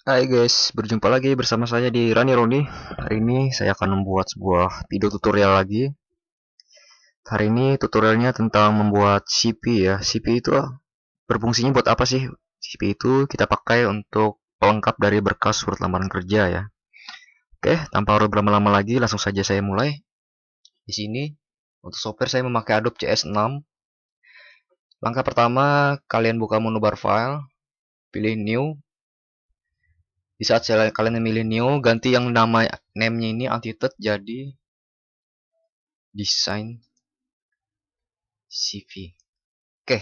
Hai guys, berjumpa lagi bersama saya di Rani Roni. Hari ini saya akan membuat sebuah video tutorial lagi. Hari ini tutorialnya tentang membuat CP ya. CP itu berfungsinya buat apa sih? CP itu kita pakai untuk pelengkap dari berkas surat lamaran kerja ya. Oke, tanpa harus berlama-lama lagi, langsung saja saya mulai. Di sini untuk software saya memakai Adobe CS6. Langkah pertama, kalian buka menu bar file, pilih new, di saat kalian memilih new ganti yang nama name-nya ini attitude jadi design CV oke.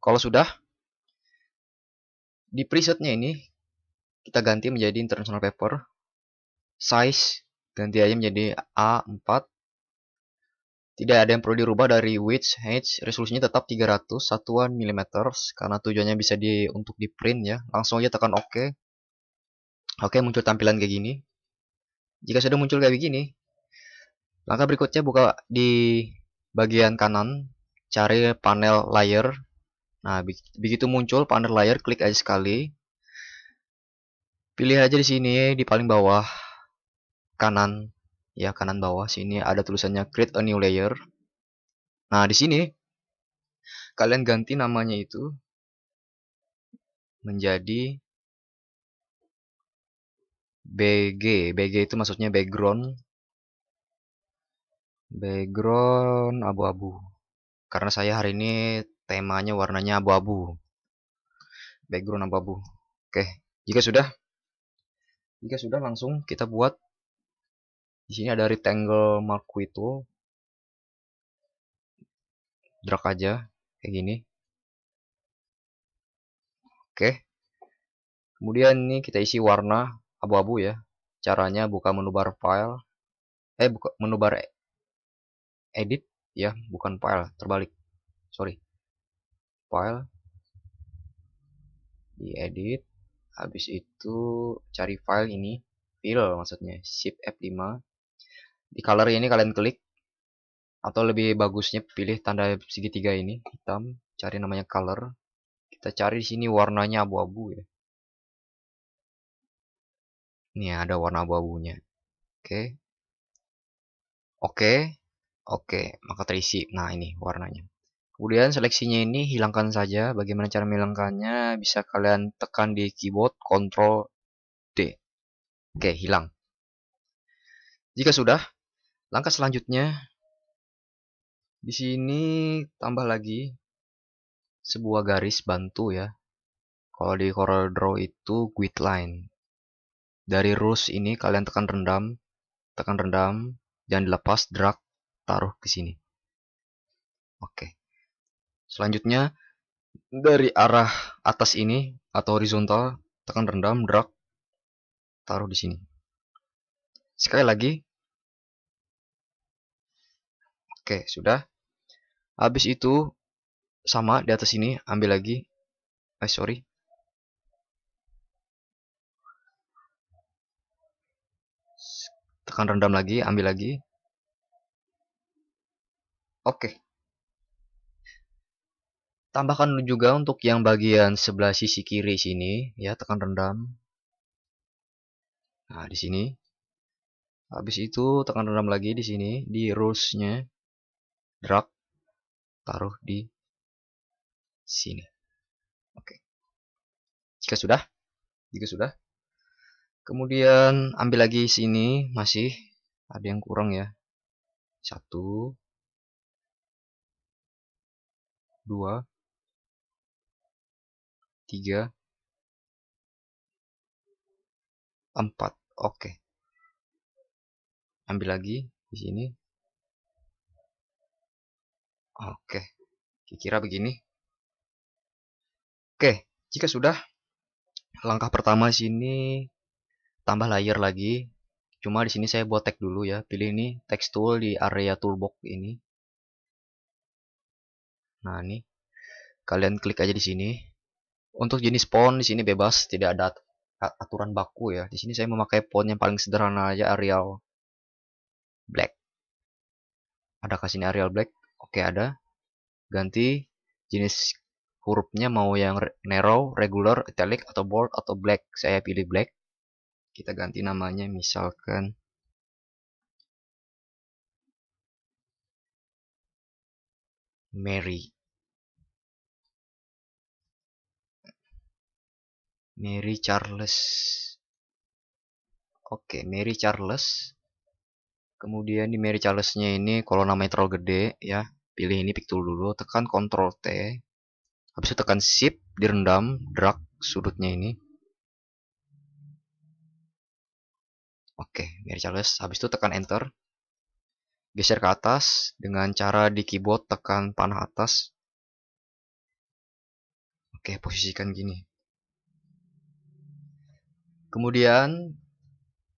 Kalau sudah di presetnya ini kita ganti menjadi international paper. Size ganti aja menjadi A4 tidak ada yang perlu dirubah dari width height resolusinya tetap 300 satuan milimeter. Karena tujuannya bisa di untuk di print ya. Langsung aja tekan OK. Oke, muncul tampilan kayak gini. Jika sudah muncul kayak begini, langkah berikutnya buka di bagian kanan, cari panel layer. Nah, begitu muncul panel layer, klik aja sekali. Pilih aja di sini di paling bawah kanan, ya kanan bawah sini ada tulisannya create a new layer. Nah, di sini kalian ganti namanya itu menjadi BG BG itu maksudnya background. Background abu-abu. Karena saya hari ini temanya warnanya abu-abu. Background abu-abu. Oke jika sudah jika sudah langsung kita buat. Di sini ada rectangle marquee itu. Drag aja kayak gini. Oke. Kemudian ini kita isi warna abu-abu ya. Caranya buka menu bar file. Eh buka menu bar edit ya, bukan file, terbalik. Sorry. File di edit habis itu cari file ini file maksudnya shift F5 di color ini kalian klik atau lebih bagusnya pilih tanda segitiga ini hitam cari namanya color kita cari di sini warnanya abu-abu ya ini ada warna abu-abunya. Oke. Oke. Oke, maka terisi. Nah, ini warnanya. Kemudian seleksinya ini hilangkan saja. Bagaimana cara menghilangkannya? Bisa kalian tekan di keyboard Ctrl D. Oke, hilang. Jika sudah, langkah selanjutnya di sini tambah lagi sebuah garis bantu ya. Kalau di Corel Draw itu grid line dari rules ini kalian tekan rendam tekan rendam jangan dilepas drag taruh ke sini. Oke. Selanjutnya dari arah atas ini atau horizontal tekan rendam drag taruh di sini. Sekali lagi. Oke sudah. Habis itu sama di atas ini ambil lagi. Eh sorry tekan rendam lagi ambil lagi. Oke. Tambahkan juga untuk yang bagian sebelah sisi kiri sini ya tekan rendam. Nah di sini. Habis itu tekan rendam lagi di sini di rulesnya. Drag taruh di sini. Oke. Jika sudah jika sudah kemudian ambil lagi sini masih ada yang kurang ya. Satu. Dua. Tiga. Empat. Oke. Ambil lagi di sini. Oke. Kira begini. Oke jika sudah langkah pertama sini tambah layer lagi. Cuma di sini saya buat tag dulu ya. Pilih ini text tool di area toolbox ini. Nah ini. Kalian klik aja di sini. Untuk jenis font di sini bebas tidak ada aturan baku ya. Di sini saya memakai font yang paling sederhana aja Arial black. Ada kasih ini Arial black? Oke ada. Ganti jenis hurufnya mau yang narrow, regular, italic, atau bold, atau black. Saya pilih black. Kita ganti namanya misalkan Mary. Mary Charles. Oke, Mary Charles. Kemudian di Mary Charles-nya ini kalau namanya terlalu gede ya, pilih ini pick tool dulu, tekan Ctrl T. Habis itu tekan Shift, direndam, drag sudutnya ini. Oke, Mary Charles. Habis itu tekan Enter. Geser ke atas dengan cara di keyboard tekan panah atas. Oke posisikan gini. Kemudian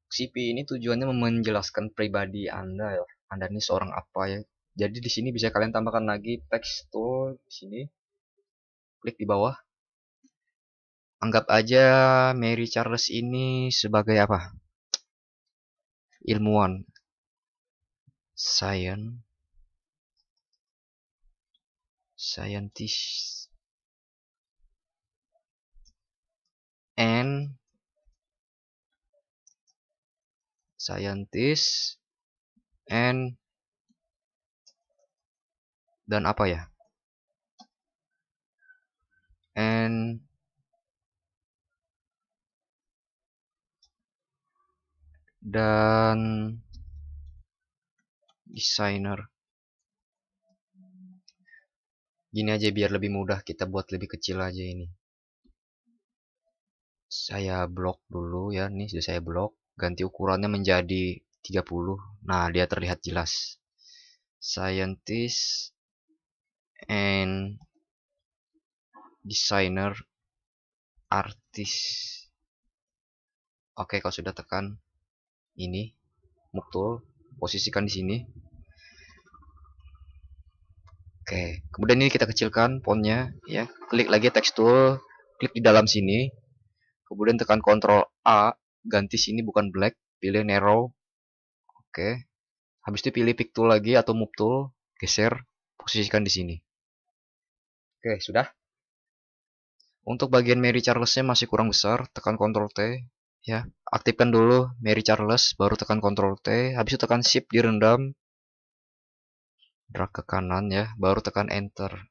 CP ini tujuannya menjelaskan pribadi Anda ya. Anda ini seorang apa ya? Jadi di sini bisa kalian tambahkan lagi tool di sini. Klik di bawah. Anggap aja Mary Charles ini sebagai apa ilmuwan. Science. Scientist. And scientist. And dan apa ya? And dan designer. Gini aja biar lebih mudah kita buat lebih kecil aja ini. Saya blok dulu ya nih sudah saya blok. Ganti ukurannya menjadi 30 nah dia terlihat jelas. Scientist and designer artist. Oke kalau sudah tekan ini move posisikan di sini Oke, kemudian ini kita kecilkan fontnya ya. Klik lagi tool, klik di dalam sini. Kemudian tekan Ctrl A, ganti sini bukan black, pilih narrow. Oke. Habis itu pilih pick tool lagi atau move tool, geser, posisikan di sini. Oke, sudah. Untuk bagian Mary Charles-nya masih kurang besar, tekan Ctrl T ya. Aktifkan dulu Mary Charles, baru tekan Ctrl T, habis itu tekan Shift direndam, drag ke kanan ya, baru tekan enter.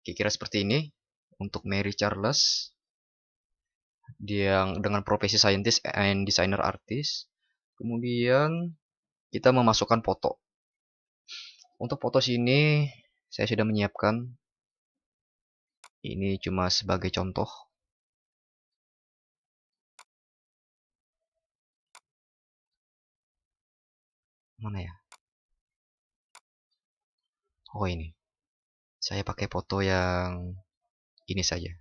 Kira-kira seperti ini untuk Mary Charles yang dengan profesi scientist and designer artist. Kemudian kita memasukkan foto. Untuk foto sini saya sudah menyiapkan ini cuma sebagai contoh. Mana ya? Oh ini. Saya pakai foto yang ini saja.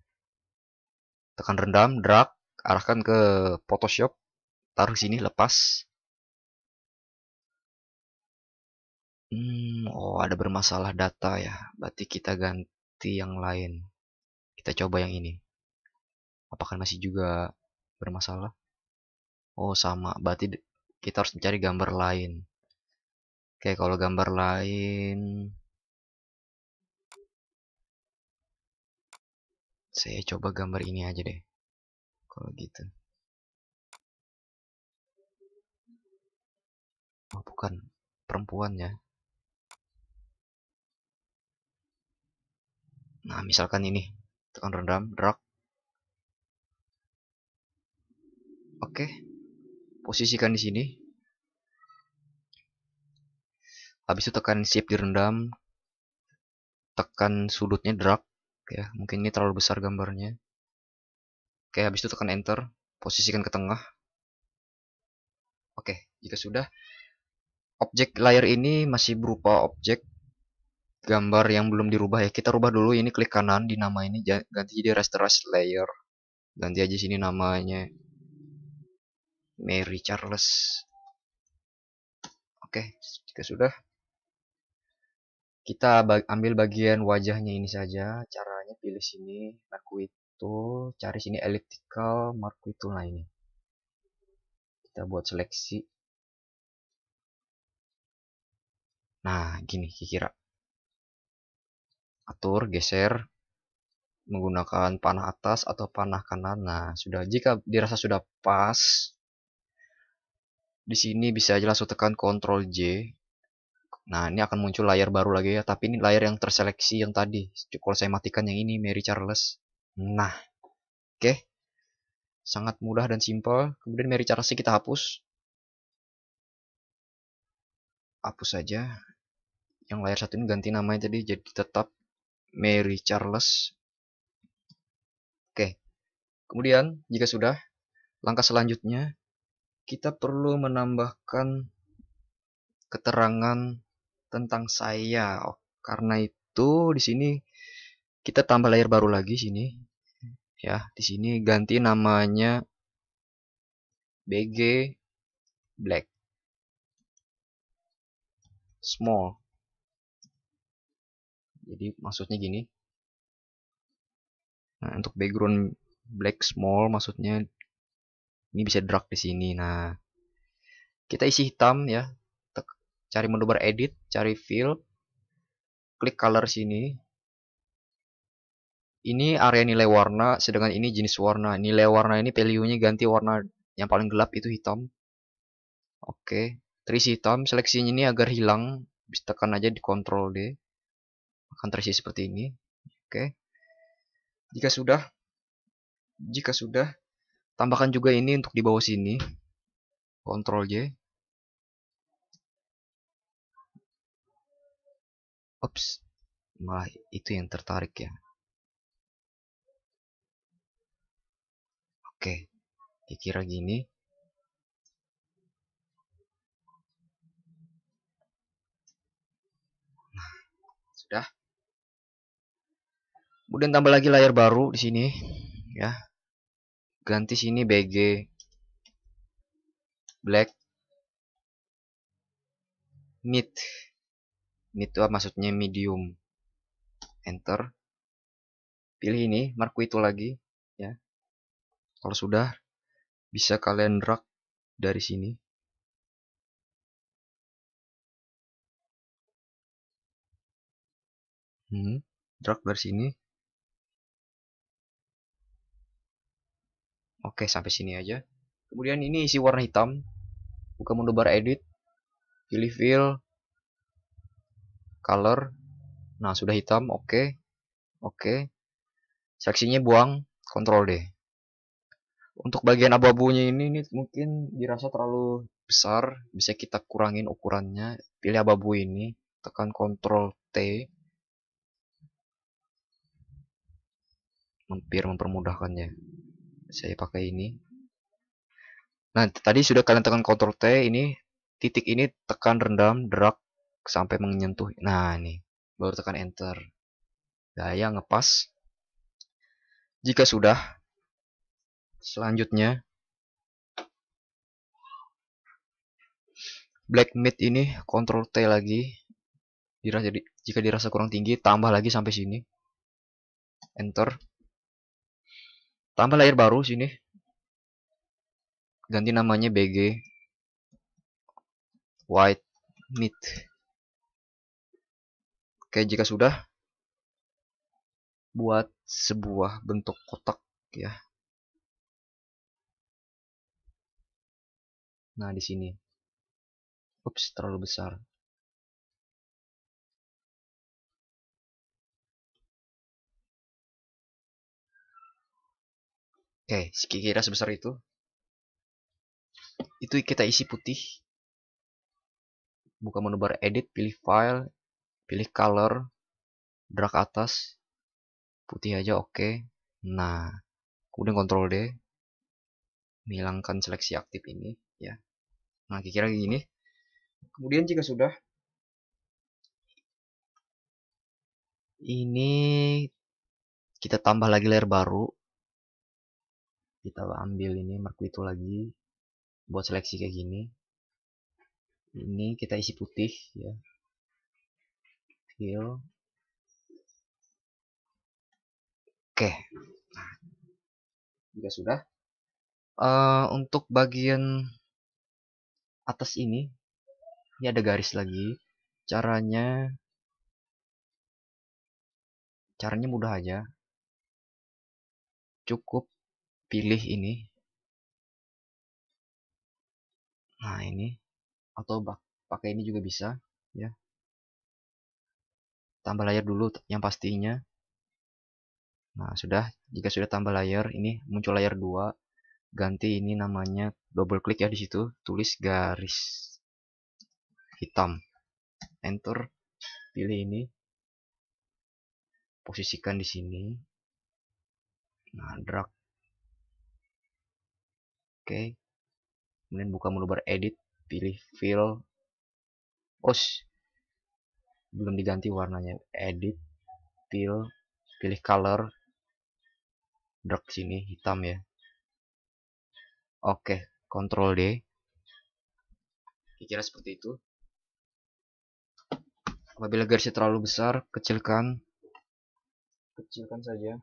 Tekan rendam, drag, arahkan ke Photoshop, taruh sini, lepas. Hmm, oh ada bermasalah data ya. Berarti kita ganti yang lain. Kita coba yang ini. Apakah masih juga bermasalah? Oh sama, berarti kita harus mencari gambar lain. Oke, kalau gambar lain. Saya coba gambar ini aja deh kalau gitu. Oh bukan perempuan ya. Nah misalkan ini tekan rendam drag. Oke posisikan di sini habis itu tekan shift direndam tekan sudutnya drag ya. Mungkin ini terlalu besar gambarnya. Oke habis itu tekan enter posisikan ke tengah. Oke jika sudah objek layar ini masih berupa objek gambar yang belum dirubah ya. Kita rubah dulu ini klik kanan di nama ini ganti jadi rasterize layer. Ganti aja sini namanya. Mary Charles. Oke jika sudah kita ambil bagian wajahnya ini saja caranya pilih sini marquee tool cari sini elliptical marquee tool nah ini. Kita buat seleksi. Nah gini kira atur geser menggunakan panah atas atau panah kanan. Nah sudah jika dirasa sudah pas di sini bisa aja langsung tekan Ctrl J nah ini akan muncul layar baru lagi ya. Tapi ini layar yang terseleksi yang tadi. Kalau saya matikan yang ini Mary Charles. Nah oke. Okay. sangat mudah dan simpel. Kemudian Mary Charles kita hapus. Hapus saja. Yang layar satu ini ganti namanya tadi jadi tetap Mary Charles. Oke. Kemudian jika sudah langkah selanjutnya kita perlu menambahkan keterangan tentang saya oh, karena itu di sini kita tambah layar baru lagi sini ya di sini ganti namanya BG Black small. Jadi maksudnya gini. Nah, untuk background black small maksudnya ini bisa drag di sini. Nah, kita isi hitam ya. Cari menu bar edit, cari fill, klik color sini. Ini area nilai warna, sedangkan ini jenis warna. Nilai warna ini value-nya ganti warna yang paling gelap itu hitam. Oke, terisi hitam. Seleksinya ini agar hilang. Bisa tekan aja di Ctrl D. Akan terisi seperti ini. Oke. Jika sudah jika sudah tambahkan juga ini untuk di bawah sini. Ctrl J Ups, malah itu yang tertarik ya. Oke, kira gini. Sudah. Kemudian tambah lagi layar baru di sini ya. Ganti sini BG black mid. Itu maksudnya medium. Enter. Pilih ini, mark itu lagi ya. Kalau sudah bisa kalian drag dari sini hmm, drag dari sini oke sampai sini aja kemudian ini isi warna hitam buka menu bar edit pilih fill color. Nah sudah hitam oke. Oke. Seksinya buang Ctrl D untuk bagian abu-abunya ini, ini mungkin dirasa terlalu besar bisa kita kurangin ukurannya. Pilih abu-abu ini tekan Ctrl T. Hampir mempermudahkannya. Saya pakai ini. Nah tadi sudah kalian tekan Ctrl T ini titik ini tekan rendam drag sampai menyentuh. Nah ini baru tekan enter. Gaya ngepas jika sudah selanjutnya black meat ini Ctrl T lagi. Dirasa, jika dirasa kurang tinggi tambah lagi sampai sini. Enter. Tambah layar baru sini. Ganti namanya BG white meat oke jika sudah buat sebuah bentuk kotak ya nah di sini ups terlalu besar Oke, kira sebesar itu. Itu kita isi putih. Buka menu bar edit, pilih file, pilih color, drag atas, putih aja oke. Okay. Nah, kemudian Ctrl D, menghilangkan seleksi aktif ini ya. Nah, kira-kira gini. Kemudian jika sudah ini kita tambah lagi layer baru kita ambil ini mark itu lagi buat seleksi kayak gini ini kita isi putih ya oke. Nah, jika sudah. Uh, untuk bagian atas ini ini ada garis lagi. Caranya caranya mudah aja. Cukup pilih ini. Nah ini. Atau pakai ini juga bisa ya tambah layar dulu yang pastinya. Nah sudah. Jika sudah tambah layar ini muncul layar 2 ganti ini namanya double klik ya di situ. Tulis garis hitam. Enter. Pilih ini. Posisikan di sini. Nah drag oke. Kemudian buka menu bar edit. Pilih fill. Os belum diganti warnanya. Edit fill pilih color. Drag sini hitam ya. Oke Ctrl D. Kira seperti itu. Apabila garisnya terlalu besar kecilkan. Kecilkan saja.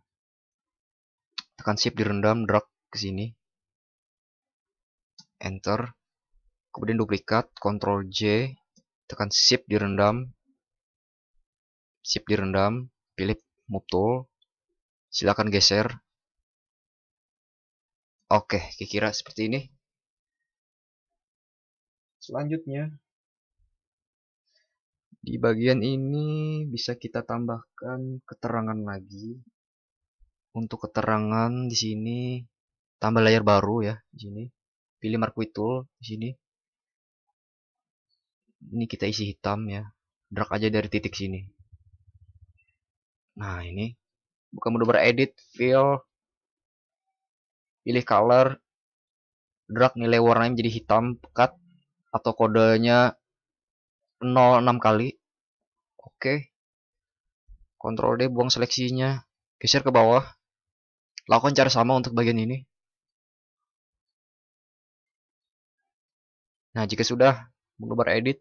Tekan shift direndam drag ke sini. Enter. Kemudian duplikat Ctrl J. Tekan shift direndam shift direndam pilih move tool silakan geser oke kira-kira seperti ini selanjutnya di bagian ini bisa kita tambahkan keterangan lagi. Untuk keterangan di sini tambah layar baru ya di sini. Pilih mark tool di sini. Ini kita isi hitam ya. Drag aja dari titik sini. Nah, ini buka menu bar edit, fill, pilih color, drag nilai warnanya menjadi hitam pekat atau kodenya 06 kali. Oke. Ctrl D buang seleksinya. Geser ke bawah. Lakukan cara sama untuk bagian ini. Nah, jika sudah mengubah edit,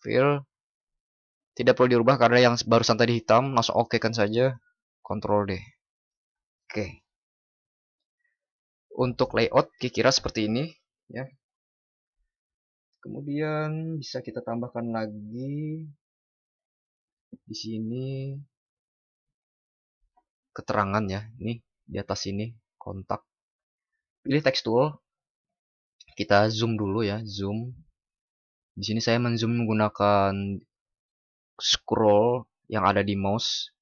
fill, tidak perlu dirubah karena yang barusan tadi hitam, langsung oke kan saja. Ctrl D. Oke. Untuk layout kira-kira seperti ini, ya. Kemudian bisa kita tambahkan lagi di sini keterangan ya. Ini di atas ini kontak. Pilih text tool. Kita zoom dulu ya, zoom. Di sini saya menzoom menggunakan scroll yang ada di mouse.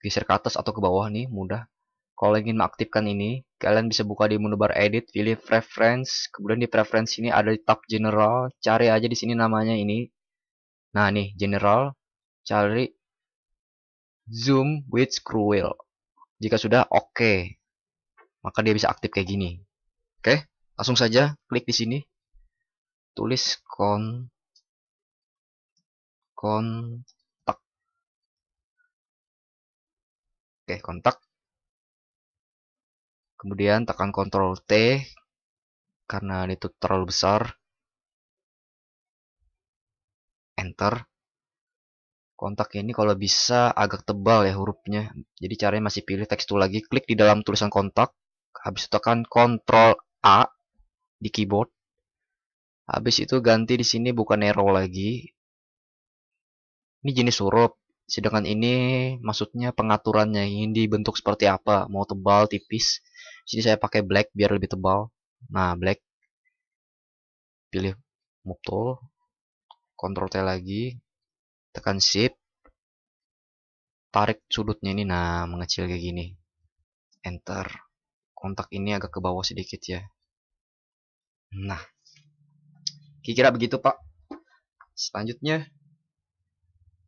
Geser ke atas atau ke bawah nih, mudah. Kalau ingin mengaktifkan ini, kalian bisa buka di menu bar edit, pilih preference, kemudian di preference ini ada di tab general, cari aja di sini namanya ini. Nah, nih general, cari zoom with screw wheel. Jika sudah oke, okay. maka dia bisa aktif kayak gini. Oke, okay? langsung saja klik di sini. Tulis kon kontak. Oke, kontak. Kemudian tekan Ctrl T karena itu terlalu besar. Enter. Kontak ini kalau bisa agak tebal ya hurufnya. Jadi caranya masih pilih teks tool lagi. Klik di dalam tulisan kontak. Habis itu tekan Ctrl A di keyboard. Habis itu ganti di sini bukan arrow lagi ini jenis huruf sedangkan ini maksudnya pengaturannya ingin dibentuk seperti apa? Mau tebal tipis. Sini saya pakai black biar lebih tebal. Nah black. Pilih move tool Ctrl T lagi. Tekan shift. Tarik sudutnya ini. Nah mengecil kayak gini. Enter. Kontak ini agak ke bawah sedikit ya. Nah. Kira-kira begitu pak. Selanjutnya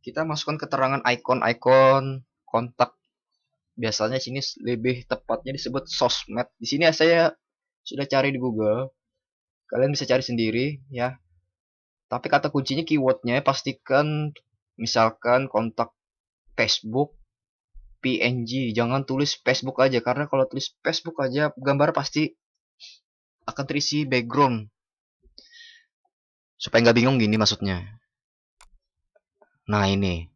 kita masukkan keterangan icon-icon kontak biasanya sini lebih tepatnya disebut sosmed. Di sini saya sudah cari di Google. Kalian bisa cari sendiri ya. Tapi kata kuncinya keywordnya pastikan misalkan kontak Facebook PNG. Jangan tulis Facebook aja karena kalau tulis Facebook aja gambar pasti akan terisi background. Supaya nggak bingung gini maksudnya. Nah ini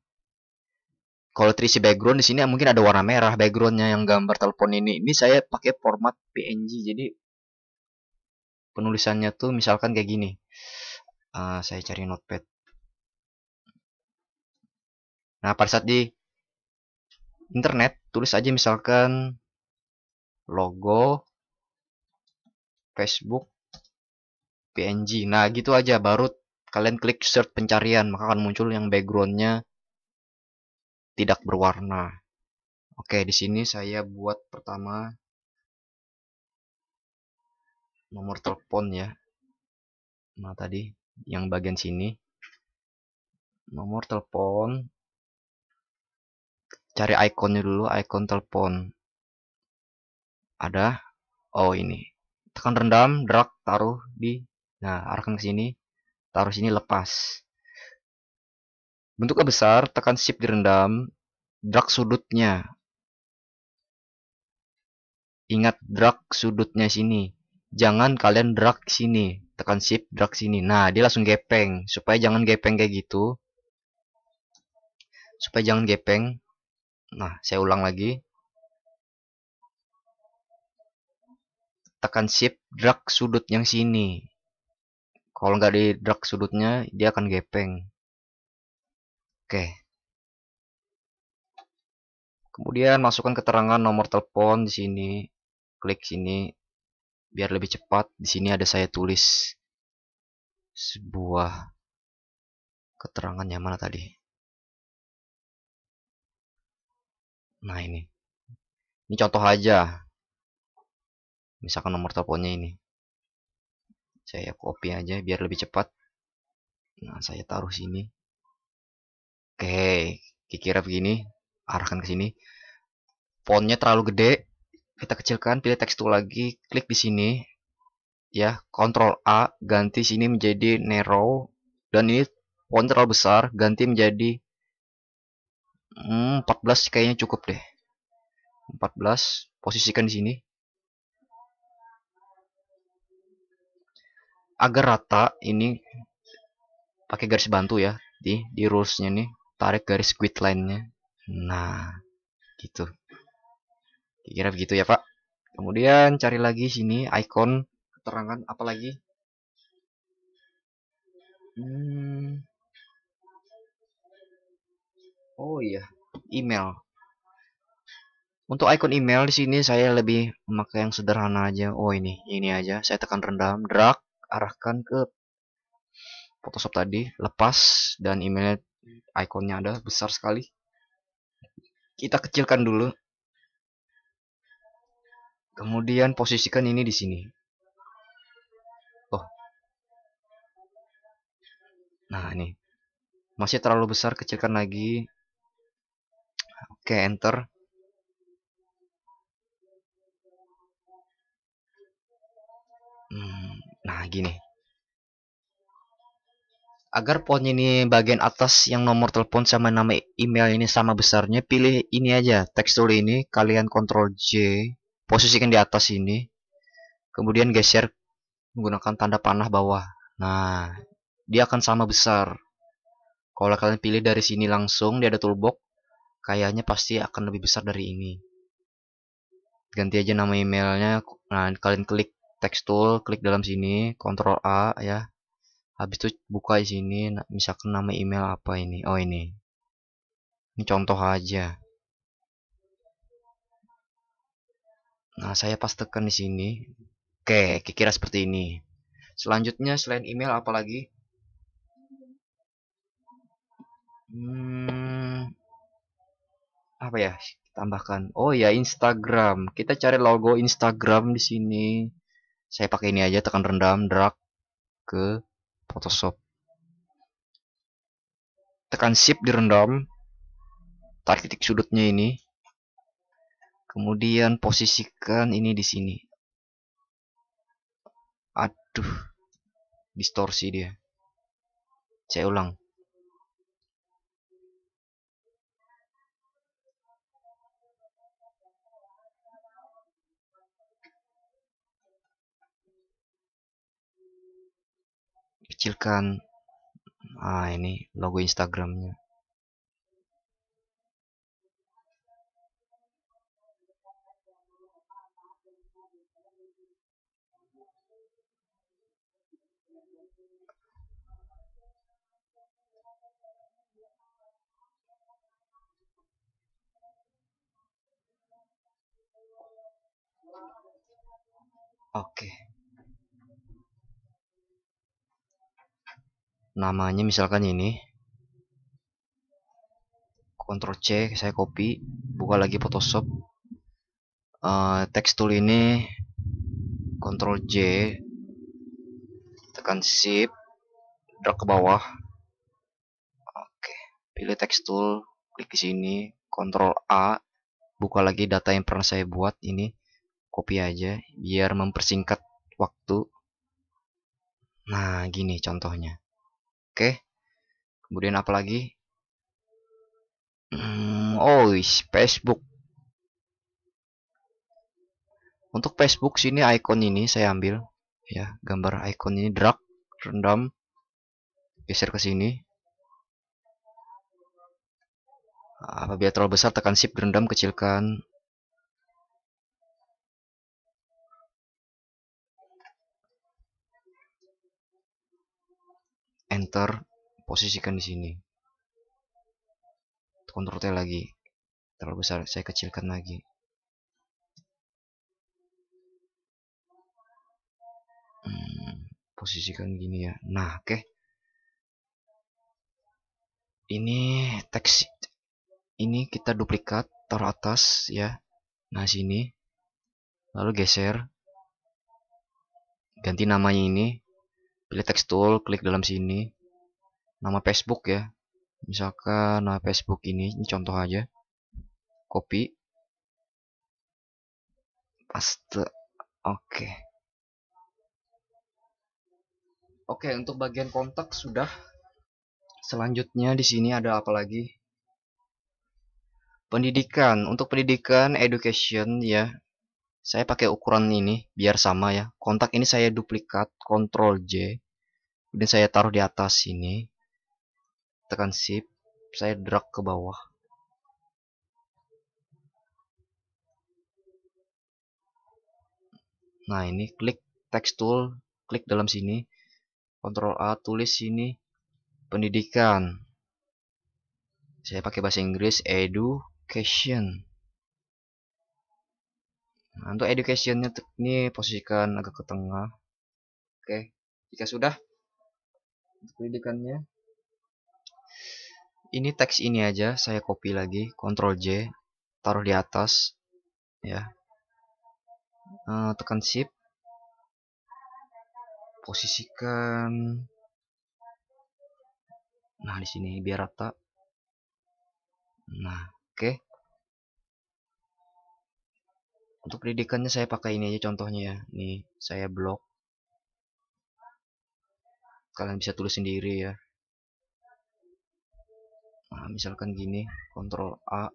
kalau terisi background di sini mungkin ada warna merah backgroundnya yang gambar telepon ini ini saya pakai format PNG jadi penulisannya tuh misalkan kayak gini uh, saya cari notepad nah pada saat di internet, tulis aja misalkan logo Facebook PNG. Nah, gitu aja. Baru kalian klik search pencarian, maka akan muncul yang backgroundnya tidak berwarna. Oke, di sini saya buat pertama nomor telepon ya. Nah, tadi yang bagian sini. Nomor telepon. Cari ikonnya dulu ikon telepon. Ada? Oh ini. Tekan rendam drag taruh di nah arahkan ke sini taruh sini lepas. Bentuknya besar tekan shift direndam. Drag sudutnya. Ingat drag sudutnya sini. Jangan kalian drag sini. Tekan shift drag sini. Nah dia langsung gepeng. Supaya jangan gepeng kayak gitu. Supaya jangan gepeng. Nah saya ulang lagi. Tekan shift drag sudut yang sini kalau nggak di drag sudutnya dia akan gepeng oke kemudian masukkan keterangan nomor telepon di sini klik sini biar lebih cepat di sini ada saya tulis sebuah keterangan yang mana tadi Nah ini. Ini contoh aja. Misalkan nomor teleponnya ini. Saya copy aja biar lebih cepat. Nah, saya taruh sini. Oke, kira begini, arahkan ke sini. Fontnya terlalu gede, kita kecilkan, pilih tekstur lagi, klik di sini. Ya, Ctrl A, ganti sini menjadi narrow dan ini font terlalu besar, ganti menjadi Hmm, 14 kayaknya cukup deh. 14 posisikan di sini. Agar rata ini pakai garis bantu ya di di rulesnya nih tarik garis quit line-nya. Nah, gitu. Kira begitu ya, Pak. Kemudian cari lagi sini icon keterangan apa lagi? Hmm, Oh iya, email. Untuk icon email di sini saya lebih memakai yang sederhana aja. Oh ini, ini aja. Saya tekan rendam, drag, arahkan ke Photoshop tadi, lepas dan emailnya ikonnya ada besar sekali. Kita kecilkan dulu. Kemudian posisikan ini di sini. Oh. Nah, ini. Masih terlalu besar, kecilkan lagi. Oke, enter. Gini. Agar font ini bagian atas yang nomor telepon sama nama email ini sama besarnya, pilih ini aja, tekstur ini, kalian Ctrl J, posisikan di atas ini, kemudian geser menggunakan tanda panah bawah. Nah, dia akan sama besar. Kalau kalian pilih dari sini langsung, dia ada toolbox, kayaknya pasti akan lebih besar dari ini ganti aja nama emailnya nah kalian klik text tool klik dalam sini Ctrl A ya. Habis itu buka di sini misalkan nama email apa ini? Oh ini. Ini contoh aja. Nah saya pastekan di sini. Oke kira-kira seperti ini. Selanjutnya selain email apa lagi? Hmm, apa ya? Tambahkan. Oh ya Instagram. Kita cari logo Instagram di sini saya pakai ini aja tekan rendam drag ke Photoshop. Tekan shift direndam tarik titik sudutnya ini. Kemudian posisikan ini di sini. Aduh distorsi dia. Saya ulang kecilkan ah ini logo Instagramnya Oke. Namanya misalkan ini. Ctrl C, saya copy, buka lagi Photoshop. Uh, text tool ini Ctrl J, tekan Shift, drag ke bawah. Oke, pilih text tool, klik di sini, Ctrl A, buka lagi data yang pernah saya buat ini, copy aja biar mempersingkat waktu. Nah, gini contohnya. Oke. Kemudian apa lagi? Hmm, oh, Facebook. Untuk Facebook sini icon ini saya ambil ya, gambar icon ini drag, rendam, geser ke sini. Apabila terlalu besar tekan shift rendam kecilkan. Enter, posisikan di sini. Ctrl T lagi. Terlalu besar, saya kecilkan lagi. Hmm, posisikan gini ya. Nah, oke. Okay. Ini teks ini kita duplikat taruh atas ya. Nah, sini. Lalu geser. Ganti namanya ini. Pilih teks tool, klik dalam sini. Nama Facebook ya. Misalkan nama Facebook ini ini contoh aja. Copy paste. Oke. Oke untuk bagian kontak sudah. Selanjutnya di sini ada apa lagi? Pendidikan. Untuk pendidikan education ya saya pakai ukuran ini biar sama ya. Kontak ini saya duplikat Ctrl J. Kemudian saya taruh di atas sini. Tekan shift saya drag ke bawah. Nah ini klik text tool klik dalam sini. Ctrl A tulis sini pendidikan. Saya pakai bahasa Inggris education nah, untuk educationnya ini posisikan agak ke tengah. Oke jika sudah pendidikannya. Ini teks ini aja saya copy lagi Ctrl J taruh di atas ya. Uh, tekan shift. Posisikan. Nah di sini biar rata. Nah oke. okay. Untuk pendidikannya saya pakai ini aja contohnya ya. Nih saya blok. Kalian bisa tulis sendiri ya. Nah, misalkan gini kontrol A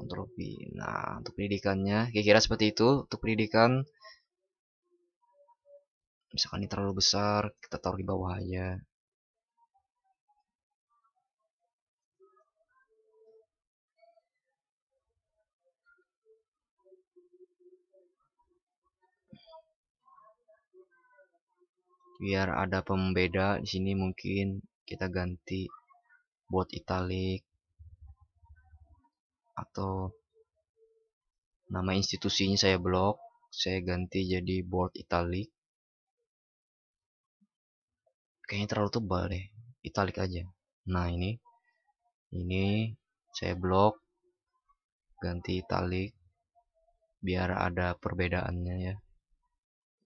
kontrol B. Nah untuk pendidikannya kira-kira seperti itu. Untuk pendidikan misalkan ini terlalu besar kita taruh di bawah aja biar ada pembeda di sini mungkin kita ganti buat italic atau nama institusinya saya blok saya ganti jadi board italic. Kayaknya terlalu tebal deh italic aja. Nah ini ini saya blok ganti italic biar ada perbedaannya ya.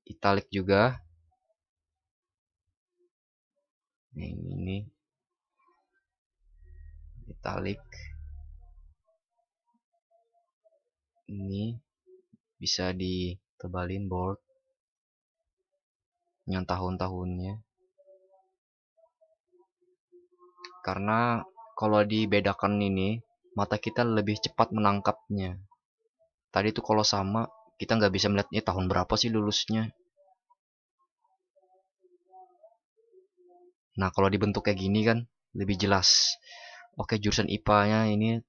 Italic juga ini. Italic. Ini bisa ditebalin board yang tahun-tahunnya. Karena kalau dibedakan ini mata kita lebih cepat menangkapnya. Tadi itu kalau sama kita nggak bisa melihat ini tahun berapa sih lulusnya nah kalau dibentuk kayak gini kan lebih jelas Oke, jurusan IPA-nya ini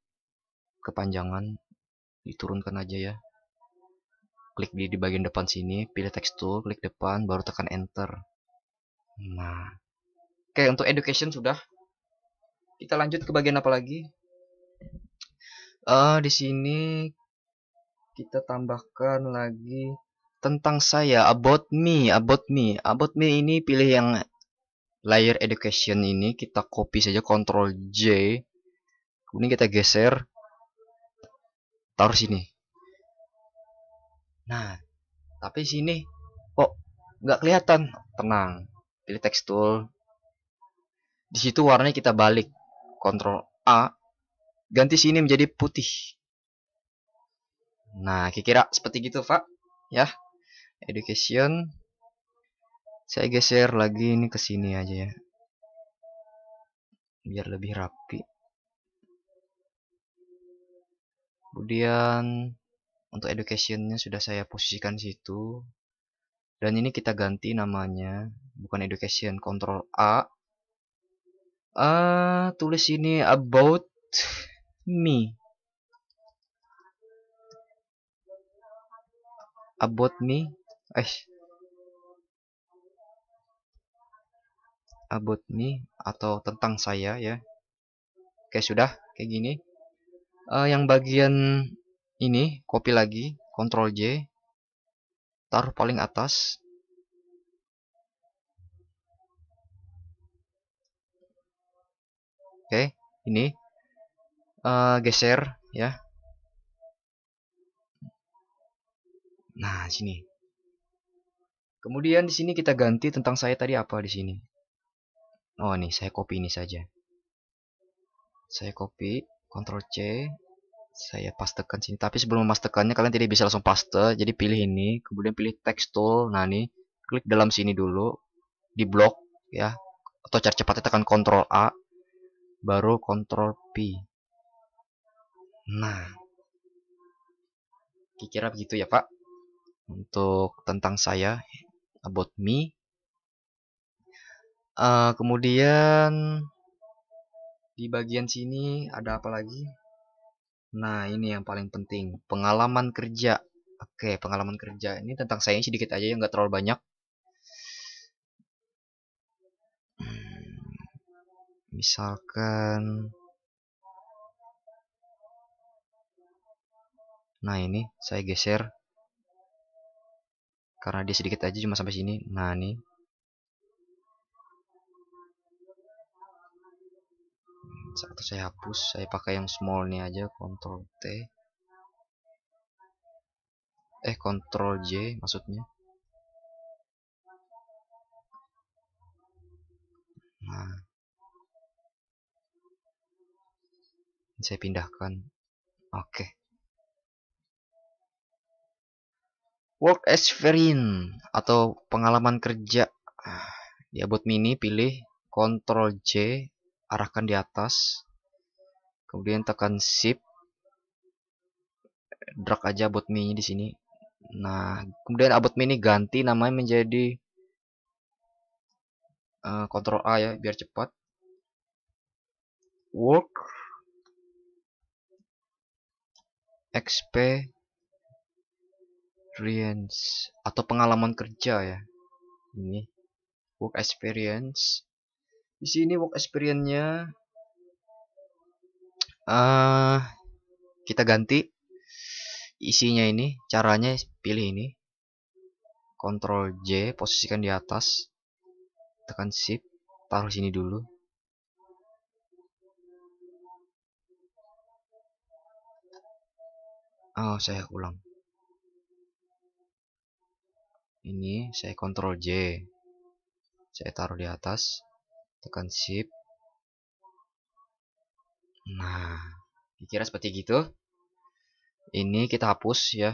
kepanjangan. Diturunkan aja ya. Klik di, di bagian depan sini, pilih tool, klik depan, baru tekan enter. Nah. Oke, untuk education sudah. Kita lanjut ke bagian apa lagi? Uh, di sini kita tambahkan lagi tentang saya about me about me about me ini pilih yang layer education ini kita copy saja Ctrl J. Kemudian kita geser. Taruh sini. Nah tapi sini kok nggak kelihatan? Tenang. Pilih text tool. Di situ warnanya kita balik. Ctrl A. Ganti sini menjadi putih. Nah kira-kira seperti gitu Pak. Ya. Education saya geser lagi ini ke sini aja ya. Biar lebih rapi. Kemudian untuk educationnya sudah saya posisikan situ. Dan ini kita ganti namanya. Bukan education control A. Uh, tulis ini about me. About me? Eh about me atau tentang saya ya. Oke sudah kayak gini. Uh, yang bagian ini copy lagi Ctrl J taruh paling atas. Oke ini. Uh, geser ya. Nah, sini. Kemudian di sini kita ganti tentang saya tadi apa di sini. Oh, nih saya copy ini saja. Saya copy, Ctrl C, saya pastekan sini. Tapi sebelum memastekannya kalian tidak bisa langsung paste. Jadi pilih ini, kemudian pilih text tool. Nah, nih klik dalam sini dulu, di blok ya. Atau cara cepatnya tekan Ctrl A, baru Ctrl P. Nah, kira-kira begitu ya, Pak untuk tentang saya about me uh, kemudian di bagian sini ada apa lagi? Nah ini yang paling penting pengalaman kerja. Oke pengalaman kerja. Ini tentang saya sedikit aja yang nggak terlalu banyak. Hmm, misalkan nah ini saya geser. Karena dia sedikit aja cuma sampai sini. Nah nih atau saya hapus saya pakai yang small nih aja Ctrl T. Eh Ctrl J maksudnya. Nah. Saya pindahkan. Oke. Okay. work experience atau pengalaman kerja. Ya buat mini pilih Ctrl J arahkan di atas. Kemudian tekan shift. Drag aja bot mini di sini. Nah kemudian abot mini ganti namanya menjadi uh, Ctrl A ya biar cepat. Work. XP experience atau pengalaman kerja ya. Ini. Work experience di sini work experience-nya uh, kita ganti isinya ini caranya pilih ini. Ctrl J posisikan di atas. Tekan shift taruh sini dulu. Oh saya ulang. Ini saya Ctrl J. Saya taruh di atas tekan shift. Nah dikira seperti gitu. Ini kita hapus ya.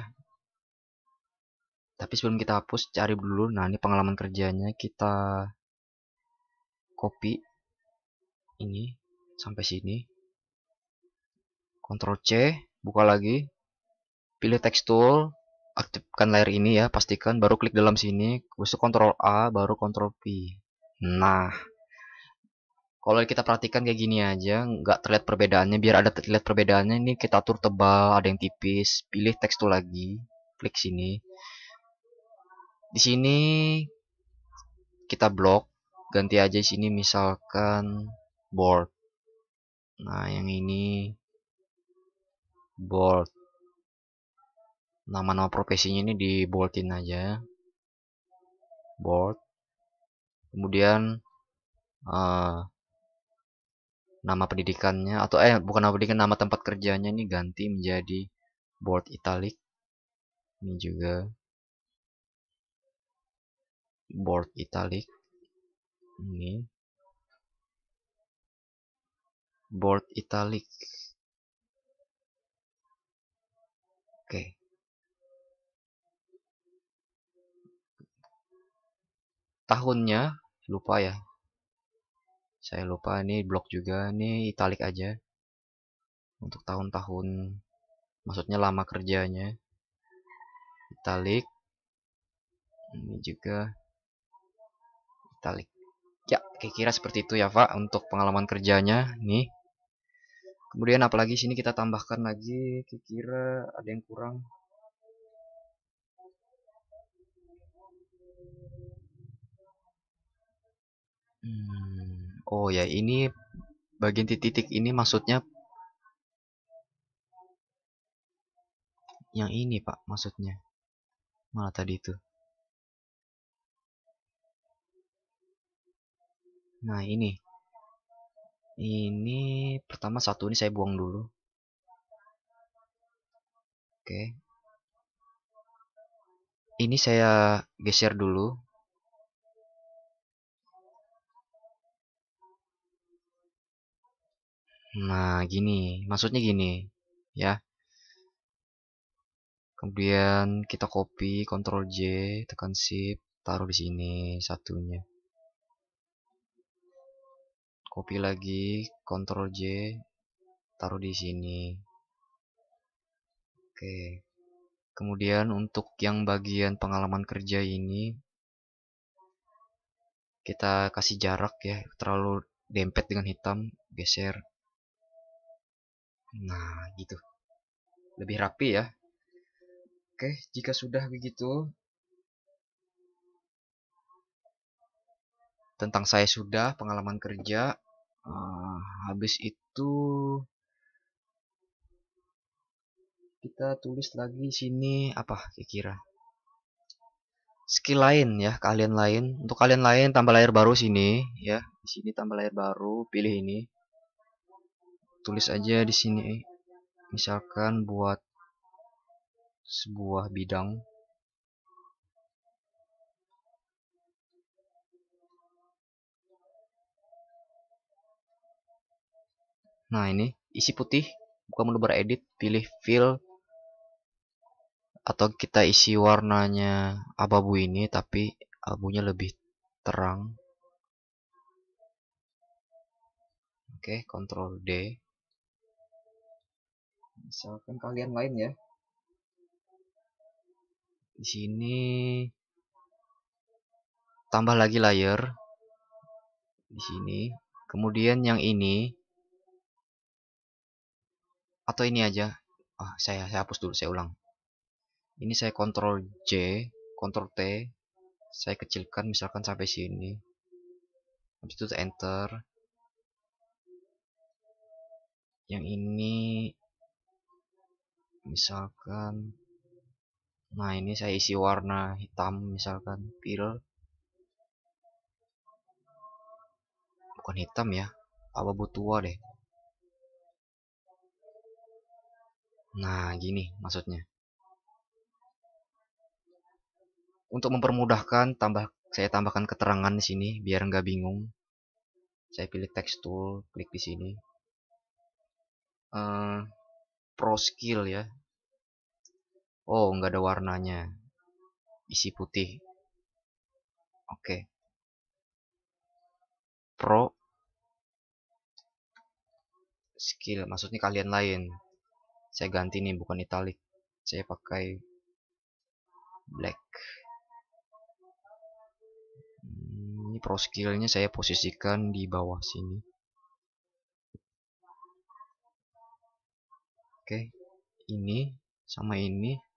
Tapi sebelum kita hapus cari dulu. Nah ini pengalaman kerjanya. Kita copy ini sampai sini. Ctrl C buka lagi. Pilih text tool. Aktifkan layar ini ya pastikan. Baru klik dalam sini. Terus Ctrl A baru Ctrl P. Nah kalau kita perhatikan kayak gini aja nggak terlihat perbedaannya. Biar ada terlihat perbedaannya ini kita atur tebal ada yang tipis. Pilih tekstur lagi. Klik sini. Di sini kita blok. Ganti aja sini misalkan board. Nah yang ini board. Nama-nama profesinya ini di boldin aja. Bold kemudian uh, nama pendidikannya atau eh bukan nama pendidikan nama tempat kerjanya ini ganti menjadi bold italic. Ini juga bold italic. Ini. Bold italic. Oke. Tahunnya lupa ya saya lupa ini blok juga. Ini italic aja. Untuk tahun-tahun maksudnya lama kerjanya. Italic. Ini juga italic. Ya kira-kira seperti itu ya Pak untuk pengalaman kerjanya. Nih. Kemudian apalagi sini kita tambahkan lagi kira-kira ada yang kurang. Hmm, oh ya, ini bagian titik-titik ini maksudnya yang ini pak, maksudnya malah tadi itu. Nah ini, ini pertama satu ini saya buang dulu. Oke, ini saya geser dulu Nah, gini, maksudnya gini, ya. Kemudian kita copy, Ctrl J, tekan Shift, taruh di sini satunya. Copy lagi, Ctrl J, taruh di sini. Oke. Kemudian untuk yang bagian pengalaman kerja ini kita kasih jarak ya, terlalu dempet dengan hitam, geser Nah, gitu. Lebih rapi ya. Oke, jika sudah begitu, tentang saya sudah pengalaman kerja. Uh, habis itu kita tulis lagi sini apa kira-kira skill lain ya kalian lain untuk kalian lain tambah layar baru sini ya di sini tambah layar baru pilih ini tulis aja di sini misalkan buat sebuah bidang. Nah ini isi putih buka menu bar edit pilih fill. Atau kita isi warnanya abu-abu ini tapi abunya lebih terang. Oke kontrol D misalkan kalian lain ya. Di sini tambah lagi layer. Di sini. Kemudian yang ini. Atau ini aja. Ah saya saya hapus dulu saya ulang. Ini saya kontrol J kontrol T. Saya kecilkan misalkan sampai sini. Habis itu enter. Yang ini misalkan nah ini saya isi warna hitam misalkan pil. Bukan hitam ya abu tua deh. Nah gini maksudnya. Untuk mempermudahkan tambah saya tambahkan keterangan di sini biar nggak bingung. Saya pilih text tool klik di sini. Uh, pro skill ya oh nggak ada warnanya. Isi putih. Oke. Okay. pro. Skill maksudnya kalian lain. Saya ganti nih bukan italic. Saya pakai black. Hmm, ini pro skillnya saya posisikan di bawah sini. Oke, ini sama ini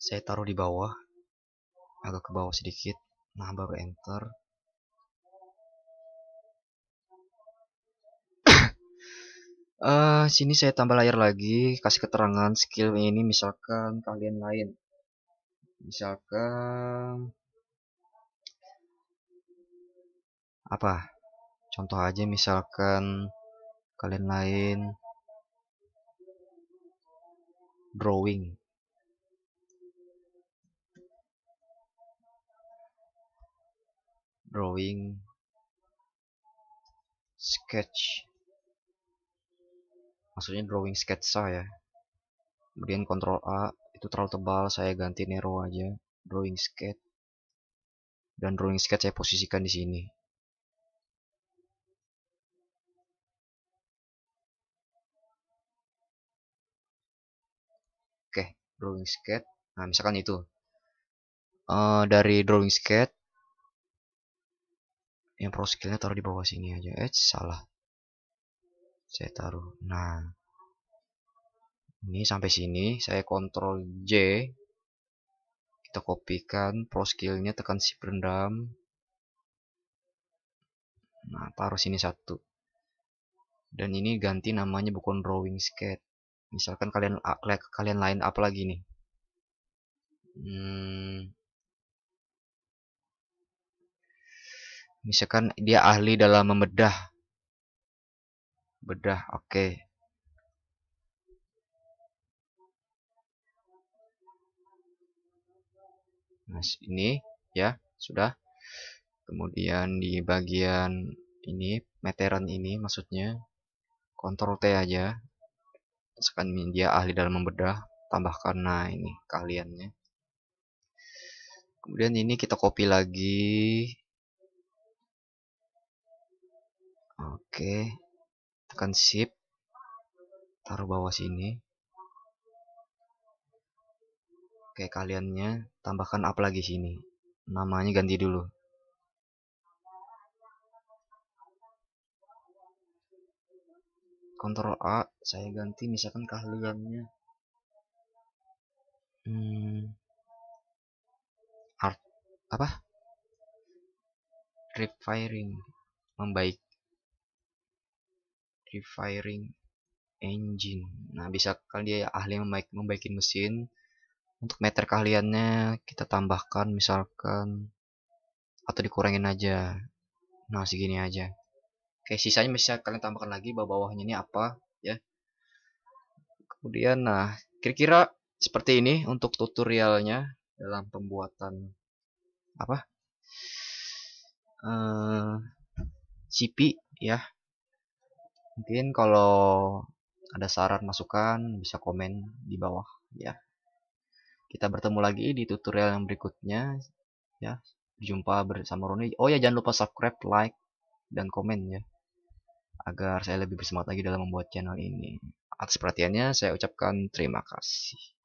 saya taruh di bawah, agak ke bawah sedikit. Nah, baru enter. uh, sini saya tambah layar lagi kasih keterangan skill ini misalkan kalian lain misalkan apa contoh aja misalkan kalian lain drawing drawing sketch. Maksudnya drawing sketsa ya. Kemudian kontrol A itu terlalu tebal saya ganti Nero aja. Drawing sketch. Dan drawing sketch saya posisikan di sini. Oke drawing sketch. Nah misalkan itu. Uh, dari drawing sketch yang pro skillnya taruh di bawah sini aja. Eh salah. Saya taruh. Nah. Ini sampai sini saya kontrol J. Kita kopikan pro skillnya tekan shift rendam. Nah taruh sini satu. Dan ini ganti namanya bukan drawing sketch misalkan kalian kalian lain apa lagi nih. Hmm, misalkan dia ahli dalam membedah. Bedah oke. Okay. nah ini ya sudah. Kemudian di bagian ini meteran ini maksudnya kontrol T aja. Tekan dia ahli dalam membedah tambahkan nah ini keahliannya. Kemudian ini kita copy lagi Oke. Tekan shift. Taruh bawah sini. Oke, kaliannya tambahkan apa lagi sini. Namanya ganti dulu. Ctrl A, saya ganti misalkan keahliannya. Hmm, art apa? Refiring, membaik refiring engine. Nah bisa kalian ahli membaik, membaikin mesin. Untuk meter keahliannya kita tambahkan misalkan atau dikurangin aja. Nah segini aja. Oke sisanya bisa kalian tambahkan lagi bawah-bawahnya ini apa ya. Kemudian nah kira-kira seperti ini untuk tutorialnya dalam pembuatan apa? Uh, eh, CP ya Mungkin kalau ada saran masukan bisa komen di bawah ya. Kita bertemu lagi di tutorial yang berikutnya ya. Jumpa bersama Roni. Oh ya jangan lupa subscribe, like dan komen ya. Agar saya lebih bersemangat lagi dalam membuat channel ini. Atas perhatiannya saya ucapkan terima kasih.